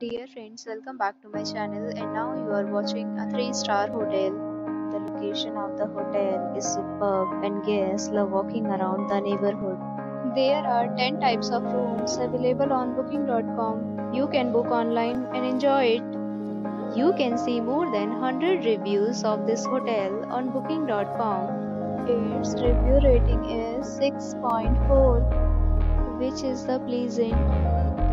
Dear friends, welcome back to my channel and now you are watching a 3-star hotel. The location of the hotel is superb and guests love walking around the neighborhood. There are 10 types of rooms available on booking.com. You can book online and enjoy it. You can see more than 100 reviews of this hotel on booking.com. Its review rating is 6.4 which is the pleasant.